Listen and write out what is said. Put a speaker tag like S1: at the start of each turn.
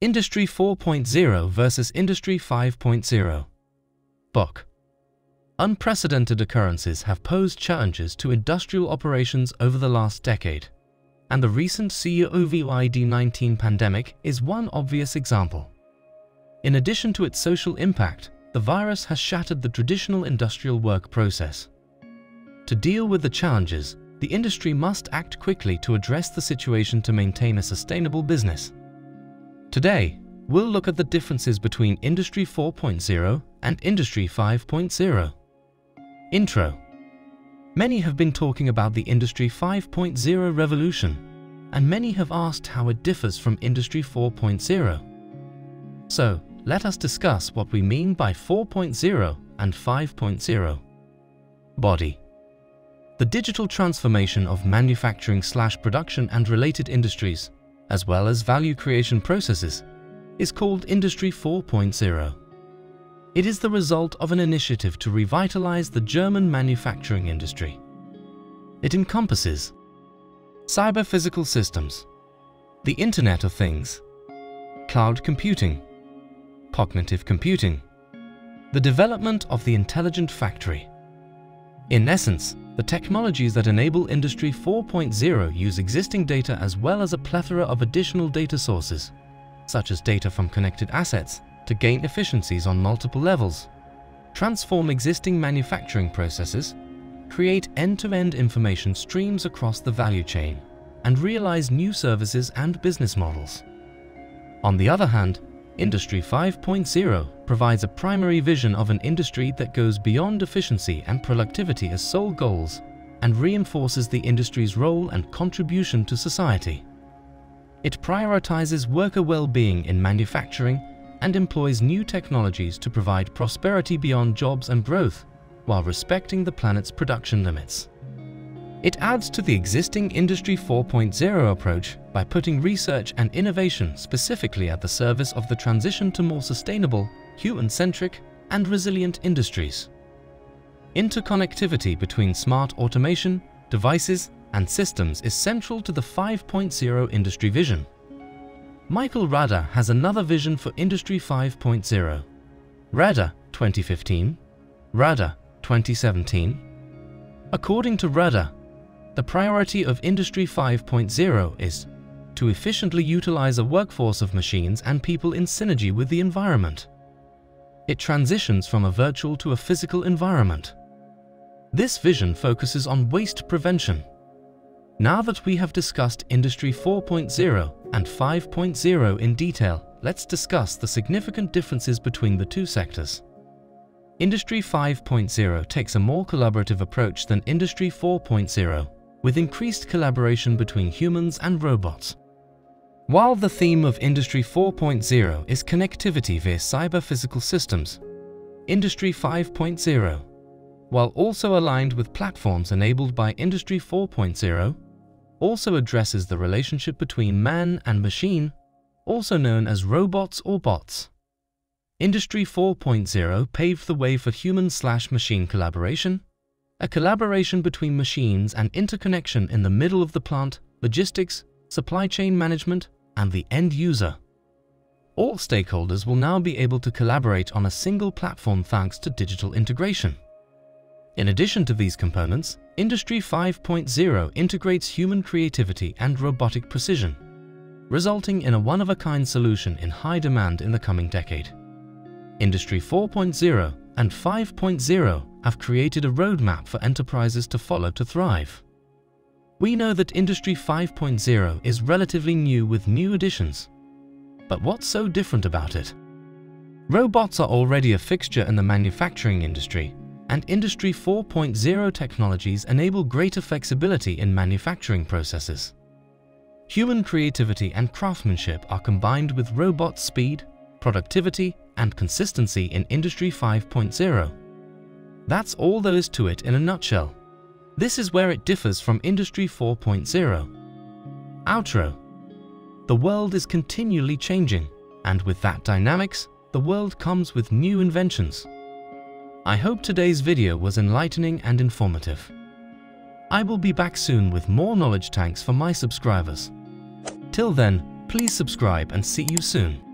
S1: Industry 4.0 versus Industry 5.0 Book Unprecedented occurrences have posed challenges to industrial operations over the last decade, and the recent COVID-19 pandemic is one obvious example. In addition to its social impact, the virus has shattered the traditional industrial work process. To deal with the challenges, the industry must act quickly to address the situation to maintain a sustainable business. Today, we'll look at the differences between Industry 4.0 and Industry 5.0. Intro Many have been talking about the Industry 5.0 revolution, and many have asked how it differs from Industry 4.0. So, let us discuss what we mean by 4.0 and 5.0. Body The digital transformation of manufacturing slash production and related industries as well as value creation processes, is called Industry 4.0. It is the result of an initiative to revitalize the German manufacturing industry. It encompasses cyber-physical systems, the Internet of Things, cloud computing, cognitive computing, the development of the intelligent factory. In essence, the technologies that enable Industry 4.0 use existing data as well as a plethora of additional data sources, such as data from connected assets, to gain efficiencies on multiple levels, transform existing manufacturing processes, create end-to-end -end information streams across the value chain, and realize new services and business models. On the other hand, Industry 5.0 provides a primary vision of an industry that goes beyond efficiency and productivity as sole goals and reinforces the industry's role and contribution to society. It prioritizes worker well-being in manufacturing and employs new technologies to provide prosperity beyond jobs and growth while respecting the planet's production limits. It adds to the existing Industry 4.0 approach by putting research and innovation specifically at the service of the transition to more sustainable, human-centric and resilient industries. Interconnectivity between smart automation, devices and systems is central to the 5.0 industry vision. Michael Rada has another vision for Industry 5.0. Rada 2015, Rada 2017. According to Rada, the priority of Industry 5.0 is to efficiently utilize a workforce of machines and people in synergy with the environment. It transitions from a virtual to a physical environment. This vision focuses on waste prevention. Now that we have discussed Industry 4.0 and 5.0 in detail, let's discuss the significant differences between the two sectors. Industry 5.0 takes a more collaborative approach than Industry 4.0 with increased collaboration between humans and robots. While the theme of Industry 4.0 is connectivity via cyber-physical systems, Industry 5.0, while also aligned with platforms enabled by Industry 4.0, also addresses the relationship between man and machine, also known as robots or bots. Industry 4.0 paved the way for human-slash-machine collaboration, a collaboration between machines and interconnection in the middle of the plant, logistics, supply chain management, and the end user. All stakeholders will now be able to collaborate on a single platform thanks to digital integration. In addition to these components, Industry 5.0 integrates human creativity and robotic precision, resulting in a one-of-a-kind solution in high demand in the coming decade. Industry 4.0 and 5.0 have created a roadmap for enterprises to follow to thrive. We know that Industry 5.0 is relatively new with new additions. But what's so different about it? Robots are already a fixture in the manufacturing industry, and Industry 4.0 technologies enable greater flexibility in manufacturing processes. Human creativity and craftsmanship are combined with robot speed, productivity, and consistency in Industry 5.0. That's all there is to it in a nutshell. This is where it differs from Industry 4.0. Outro The world is continually changing, and with that dynamics, the world comes with new inventions. I hope today's video was enlightening and informative. I will be back soon with more knowledge tanks for my subscribers. Till then, please subscribe and see you soon.